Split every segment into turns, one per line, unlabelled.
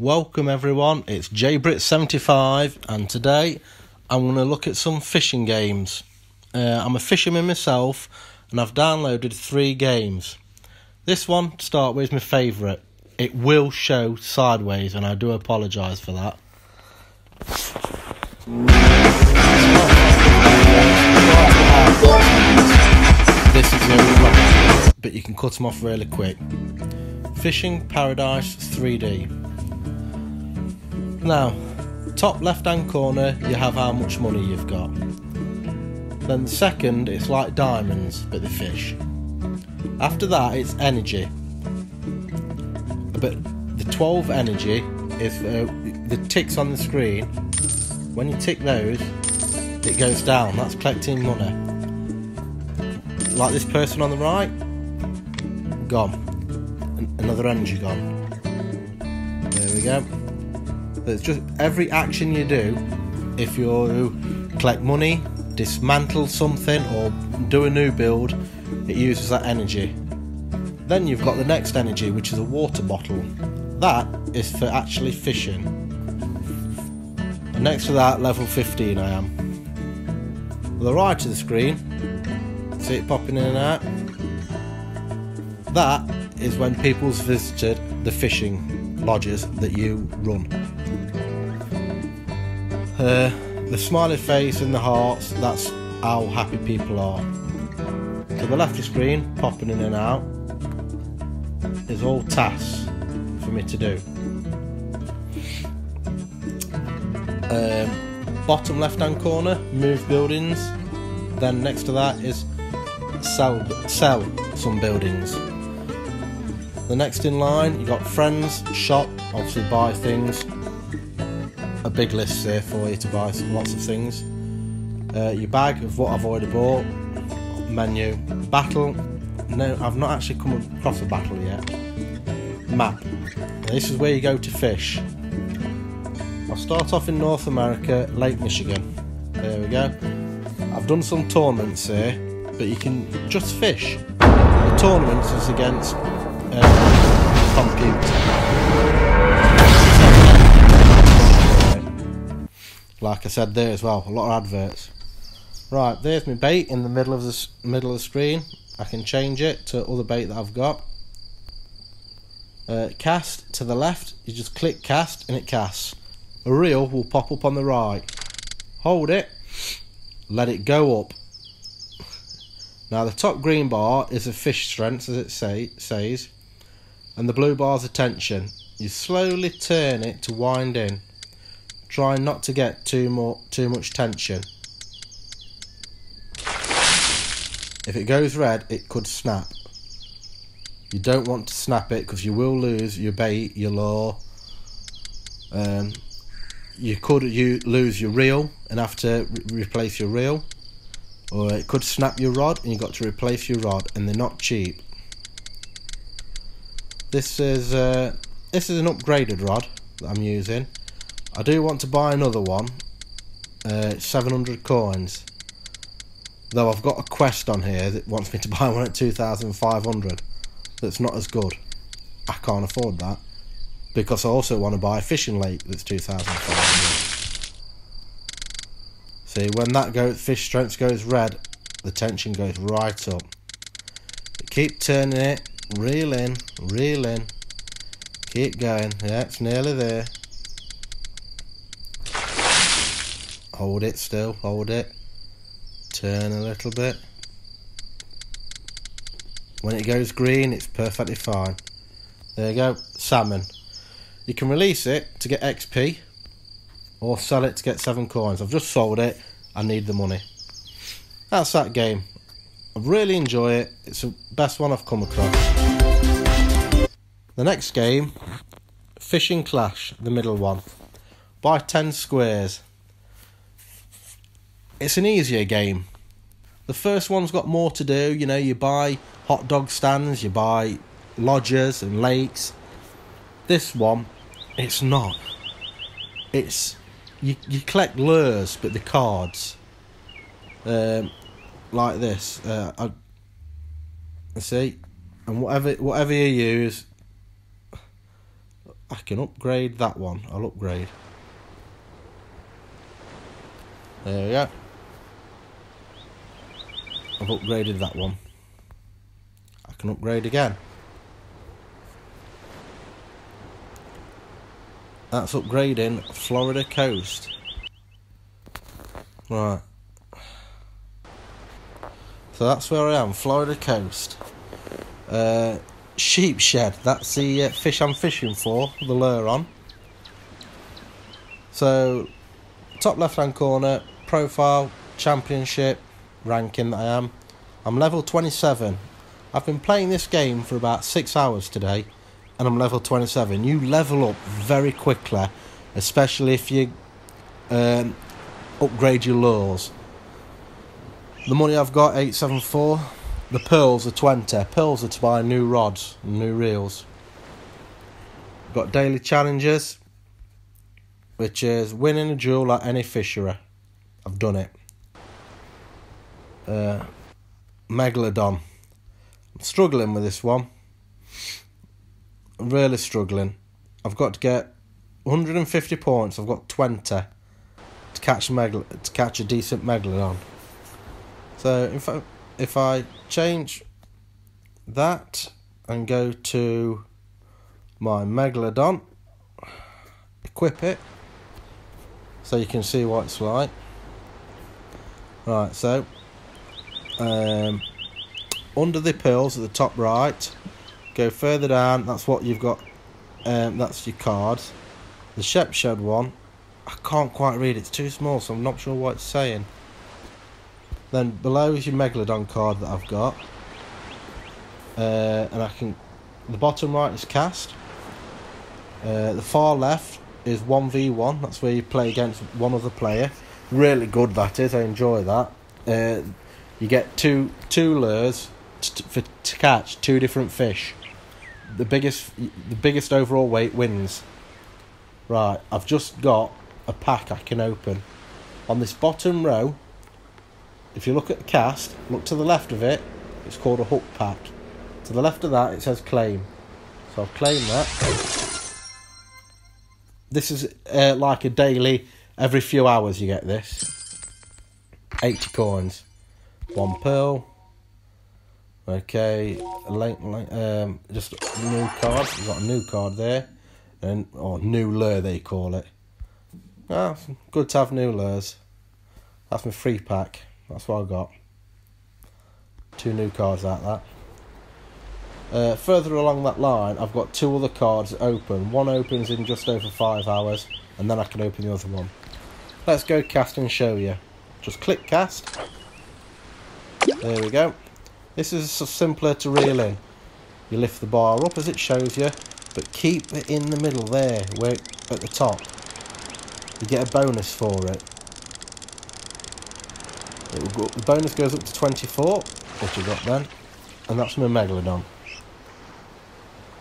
Welcome everyone, it's JBritt75 and today I'm going to look at some fishing games. Uh, I'm a fisherman myself and I've downloaded three games. This one, to start with, is my favourite. It will show sideways and I do apologise for that. This is but you can cut them off really quick. Fishing Paradise 3D. Now, top left hand corner, you have how much money you've got. Then the second, it's like diamonds, but the fish. After that, it's energy. But the 12 energy is uh, the ticks on the screen. When you tick those, it goes down. That's collecting money. Like this person on the right, gone. Another energy gone. There we go. It's just every action you do, if you collect money, dismantle something, or do a new build, it uses that energy. Then you've got the next energy, which is a water bottle. That is for actually fishing. And next to that, level 15 I am. On the right of the screen, See it popping in and out? That is when people's visited the fishing lodges that you run. Uh, the smiley face and the hearts, that's how happy people are. To the left of the screen, popping in and out, is all tasks for me to do. Um, bottom left hand corner, move buildings. Then next to that is sell sell some buildings. The next in line—you've got friends, shop, obviously buy things. Big list here for you to buy lots of things. Uh, your bag of what I've already bought. Menu, battle. No, I've not actually come across a battle yet. Map. this is where you go to fish. I'll start off in North America, Lake Michigan. There we go. I've done some tournaments here but you can just fish. The tournament is against uh, computer. Like I said there as well, a lot of adverts. Right, there's my bait in the middle of the middle of the screen. I can change it to other bait that I've got. Uh, cast to the left, you just click cast and it casts. A reel will pop up on the right. Hold it, let it go up now the top green bar is a fish strength as it say, says and the blue bar is tension. You slowly turn it to wind in. Try not to get too more too much tension. If it goes red it could snap. You don't want to snap it because you will lose your bait, your lure. Um, you could you lose your reel and have to re replace your reel or it could snap your rod and you've got to replace your rod and they're not cheap this is uh, this is an upgraded rod that I'm using I do want to buy another one uh, 700 coins though I've got a quest on here that wants me to buy one at 2500 that's not as good I can't afford that because I also want to buy a fishing lake that's 2500 See, when that fish strength goes red, the tension goes right up. Keep turning it, reel in, reel in. Keep going. Yeah, it's nearly there. Hold it still, hold it. Turn a little bit. When it goes green, it's perfectly fine. There you go, salmon. You can release it to get XP or sell it to get seven coins. I've just sold it. I need the money. That's that game. I really enjoy it. It's the best one I've come across. The next game, Fishing Clash, the middle one. Buy 10 squares. It's an easier game. The first one's got more to do. You know, you buy hot dog stands, you buy lodges and lakes. This one, it's not. It's you you collect lures, but the cards, um, like this. Uh, I see, and whatever whatever you use, I can upgrade that one. I'll upgrade. There we go. I've upgraded that one. I can upgrade again. That's upgrading Florida coast. Right. So that's where I am, Florida coast. Uh, sheepshead, that's the uh, fish I'm fishing for, the lure on. So, top left hand corner, profile, championship, ranking that I am. I'm level 27. I've been playing this game for about six hours today and I'm level 27. You level up very quickly, especially if you um, upgrade your lures. The money I've got, 874. The pearls are 20. Pearls are to buy new rods and new reels. Got daily challenges, which is winning a jewel at any fishery. I've done it. Uh, Megalodon. I'm struggling with this one really struggling. I've got to get 150 points. I've got 20 to catch megal to catch a decent megalodon. So if I if I change that and go to my megalodon, equip it, so you can see what it's like. Right, so um, under the pills at the top right, Go further down, that's what you've got, um, that's your card. The Sheepshead one, I can't quite read, it's too small, so I'm not sure what it's saying. Then below is your Megalodon card that I've got. Uh, and I can, the bottom right is cast. Uh, the far left is 1v1, that's where you play against one other player. Really good that is, I enjoy that. Uh, you get two two lures to, for, to catch two different fish the biggest the biggest overall weight wins. Right, I've just got a pack I can open. On this bottom row, if you look at the cast, look to the left of it, it's called a hook pack. To the left of that, it says claim. So I'll claim that. This is uh, like a daily, every few hours you get this. 80 coins. One pearl, Okay, um, just a new card. We've got a new card there, and or new lure they call it. Ah, good to have new lures. That's my free pack. That's what I got. Two new cards like that. Uh, further along that line, I've got two other cards open. One opens in just over five hours, and then I can open the other one. Let's go cast and show you. Just click cast. There we go. This is simpler to reel in. You lift the bar up as it shows you, but keep it in the middle there, where at the top. You get a bonus for it. it go, the bonus goes up to 24, what you got then, and that's my Megalodon.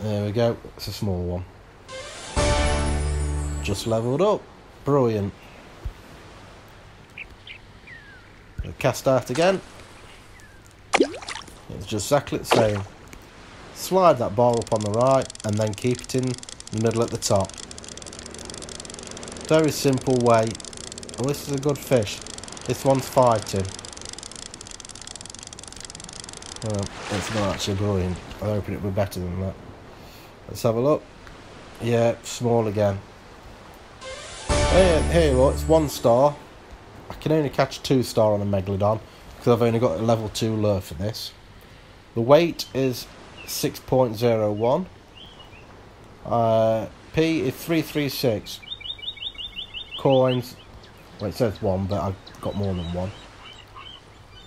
There we go, it's a small one. Just levelled up, brilliant. Cast out again. It's just exactly the same. Slide that bar up on the right and then keep it in the middle at the top. Very simple way. Oh, this is a good fish. This one's fighting. Well, it's not actually brilliant. I hope it will be better than that. Let's have a look. Yeah, small again. Here, here look, it's one star. I can only catch two star on a Megalodon because I've only got a level 2 lure for this. The weight is 6.01. Uh, P is 336. Coins, well it says one, but I've got more than one.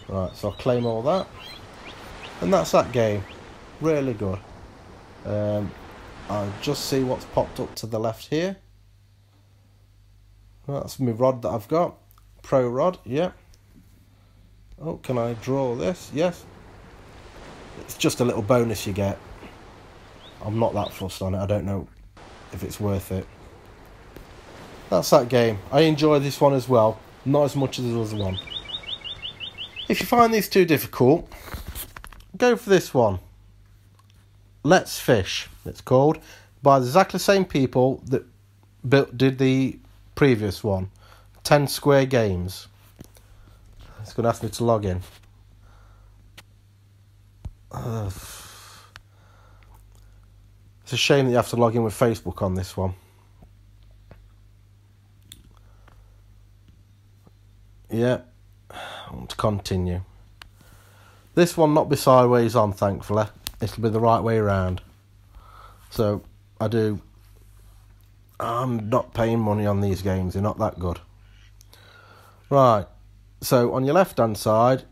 Right, so I'll claim all that. And that's that game. Really good. Um, I'll just see what's popped up to the left here. That's my rod that I've got. Pro rod, yeah. Oh, can I draw this? Yes. It's just a little bonus you get. I'm not that fussed on it. I don't know if it's worth it. That's that game. I enjoy this one as well. Not as much as the other one. If you find these too difficult, go for this one. Let's Fish, it's called. by exactly the same people that built did the previous one, Ten Square Games. It's going to ask me to log in. Uh, it's a shame that you have to log in with Facebook on this one. Yeah, I want to continue. This one not be sideways on, thankfully. It'll be the right way around. So I do. I'm not paying money on these games. They're not that good. Right. So on your left hand side,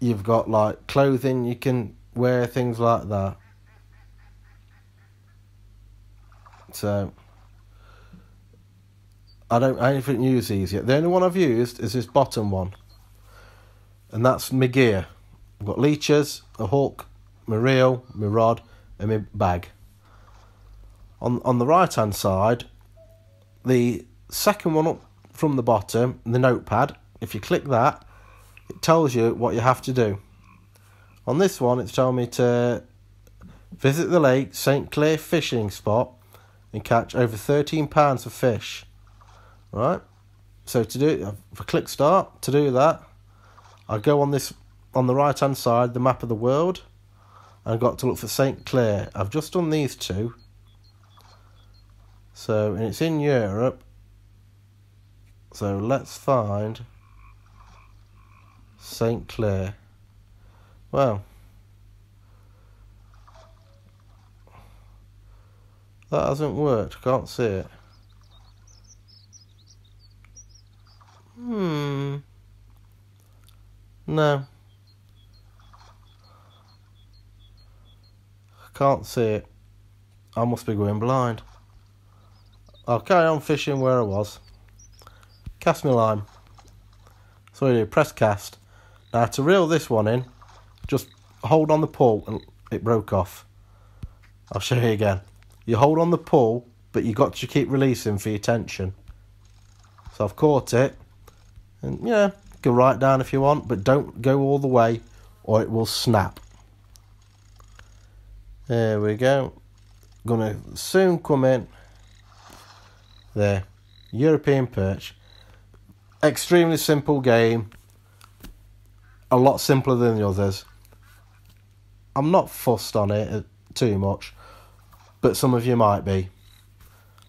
you've got like clothing you can wear, things like that. So I don't I haven't these yet. The only one I've used is this bottom one. And that's my gear. I've got leeches, a hook, my reel, my rod, and my bag. On on the right hand side, the second one up from the bottom, the notepad, if you click that, it tells you what you have to do. On this one, it's telling me to visit the lake St. Clair fishing spot and catch over 13 pounds of fish. Right? So to do if I click start to do that, I go on this on the right hand side the map of the world and I've got to look for St. Clair. I've just done these two. So and it's in Europe. So let's find St. Clair. Well, that hasn't worked. Can't see it. Hmm. No. Can't see it. I must be going blind. I'll carry on fishing where I was. Cast my line. So you do, press cast. Now to reel this one in, just hold on the pull and it broke off. I'll show you again. You hold on the pull, but you got to keep releasing for your tension. So I've caught it, and yeah, go right down if you want, but don't go all the way or it will snap. There we go. Gonna soon come in. There. European perch. Extremely simple game. A lot simpler than the others. I'm not fussed on it too much, but some of you might be.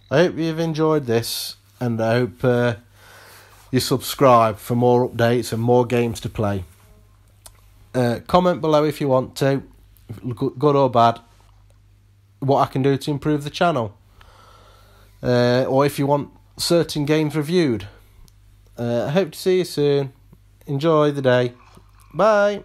I hope you've enjoyed this, and I hope uh, you subscribe for more updates and more games to play. Uh, comment below if you want to, good or bad, what I can do to improve the channel. Uh, or if you want certain games reviewed. Uh, I hope to see you soon. Enjoy the day. Bye.